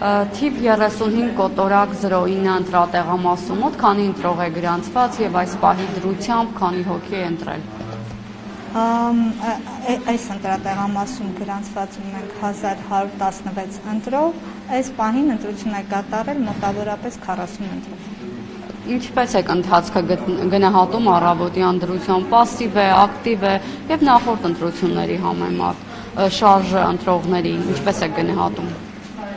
Թիվ 35 կոտորակ 09 ընտրատեղամասում մոտ քանի ընտրող է գրանցված եւ այս պահի դրությամբ քանի հոգի է ընտրել։ Այս ընտրատեղամասում գրանցված ունենք 1116 ընտրող, այս պահին ընտրություն է կատարել մոտավորապես 40 ընտրող։ Ինչպես է ընթացքը գնահատում առավոտյան դրության пассив է, ակտիվ է եւ նախորդ ընտրությունների համեմատ շարժը ընտրողների ինչպես է գնահատում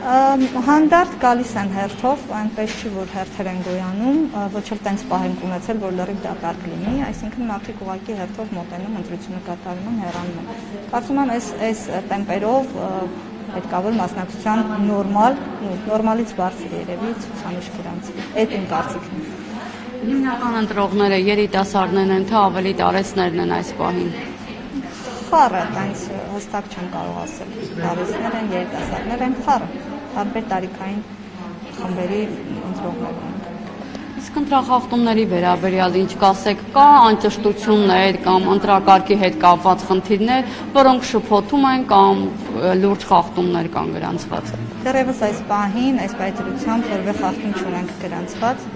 հանդարտ գալիս են հերթով, այնպես չի որ հերթեր են գոյանում, ոչ էլ տենց պահ ենք ունեցել, որ լրիվ դատարկ լինի, այսինքն մարդիկ ուղղակի հերթով մոտենում ընտրությունը կատարում են հեռանում են։ Կարծում եմ այս այս տեմպերով պետքա որ մասնակցության նորմալ, նորմալից բարձր երևի ցուցանիշ գրանցի։ Այդ իմ կարծիքն է։ Հիմնական ընտրողները երիտասարդներն են, թե ավելի տարեցներն են այս պահին խառը, այնց հստակ չեմ կարող ասել։ Դարեցներ են, երիտասարդներ են, խառը տարբեր տարիքային խմբերի ընտրողներ ունենք։ Իսկ ընտրախախտումների վերաբերյալ ինչ կասեք, կա անճշտություններ կամ ընտրակարգի հետ կապված խնդիրներ, որոնք շփոթում են կամ լուրջ խախտումներ կան գրանցված։ Դեռևս այս պահին, այս պայծրությամբ որևէ խախտում չունենք գրանցված,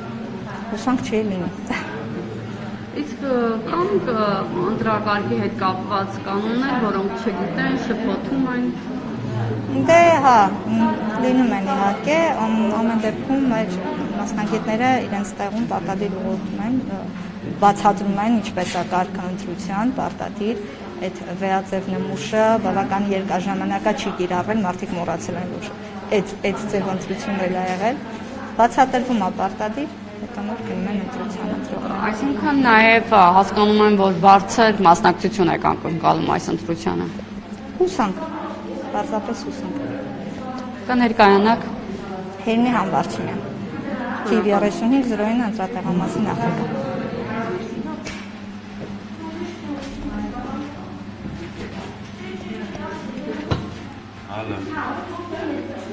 հուսանք չի լինի։ Իսկ կան ընտրակարգի հետ կապված կանոններ, որոնք չգիտեն, շփոթում են Դե հա, լինում են իհարկե, ամեն դեպքում մեր մասնագետները իրենց տեղում պարտադիր ուղղորդում են, բացատրում են ինչպես է կարգը ընտրության, պարտադիր այդ վեածև նմուշը բավական երկար ժամանակա չի կիրառվել, մարդիկ մոռացել են որ այդ այդ ձև ընտրությունն էլ ա եղել, բացատրվում է պարտադիր հետո նոր գնում են ընտրության ընտրողները։ Այսինքն նաև հասկանում են, որ բարձր մասնակցություն է կանգնալում այս ընտրությանը։ Հուսանք պարզապես ուսանք։ Կներկայանաք Հերնի Համբարձումյան։ TV 3509 ընտրատեղամասի նախագահ։ Ալո։